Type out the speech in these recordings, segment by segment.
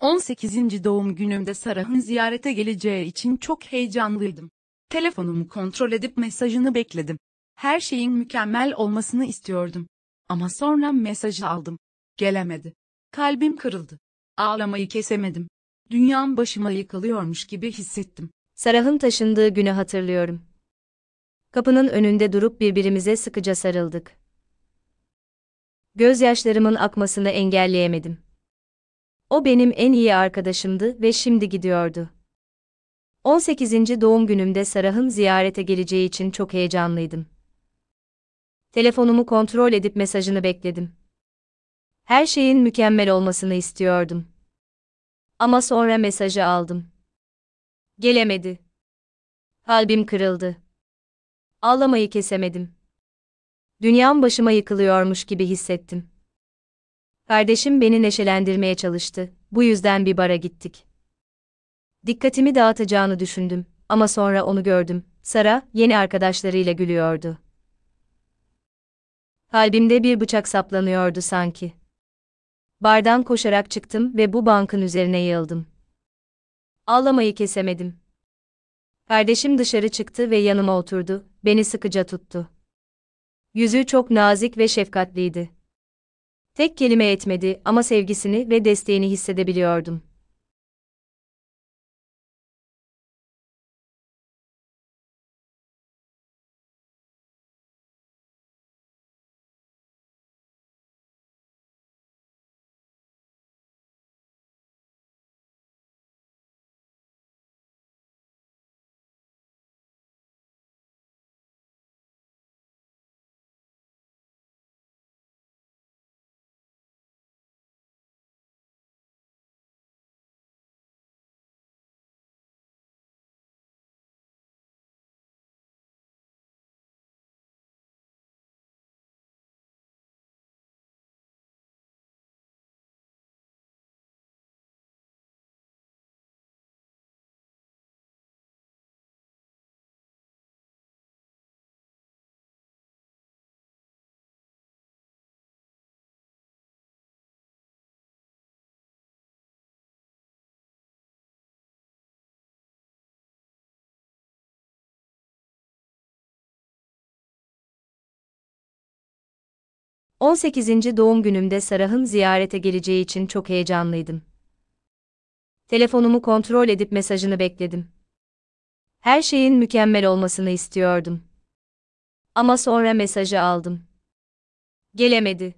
18. doğum günümde Sarah'ın ziyarete geleceği için çok heyecanlıydım. Telefonumu kontrol edip mesajını bekledim. Her şeyin mükemmel olmasını istiyordum. Ama sonra mesajı aldım. Gelemedi. Kalbim kırıldı. Ağlamayı kesemedim. Dünyam başıma yıkılıyormuş gibi hissettim. Sarah'ın taşındığı günü hatırlıyorum. Kapının önünde durup birbirimize sıkıca sarıldık. Gözyaşlarımın akmasını engelleyemedim. O benim en iyi arkadaşımdı ve şimdi gidiyordu. 18. doğum günümde Sarah'ın ziyarete geleceği için çok heyecanlıydım. Telefonumu kontrol edip mesajını bekledim. Her şeyin mükemmel olmasını istiyordum. Ama sonra mesajı aldım. Gelemedi. Kalbim kırıldı. Ağlamayı kesemedim. Dünyam başıma yıkılıyormuş gibi hissettim. Kardeşim beni neşelendirmeye çalıştı, bu yüzden bir bara gittik. Dikkatimi dağıtacağını düşündüm ama sonra onu gördüm. Sara, yeni arkadaşlarıyla gülüyordu. Kalbimde bir bıçak saplanıyordu sanki. Bardan koşarak çıktım ve bu bankın üzerine yığıldım. Ağlamayı kesemedim. Kardeşim dışarı çıktı ve yanıma oturdu, beni sıkıca tuttu. Yüzü çok nazik ve şefkatliydi. Tek kelime etmedi ama sevgisini ve desteğini hissedebiliyordum. On sekizinci doğum günümde Sarah'ın ziyarete geleceği için çok heyecanlıydım. Telefonumu kontrol edip mesajını bekledim. Her şeyin mükemmel olmasını istiyordum. Ama sonra mesajı aldım. Gelemedi.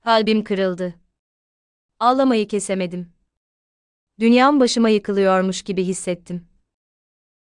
Kalbim kırıldı. Ağlamayı kesemedim. Dünyam başıma yıkılıyormuş gibi hissettim.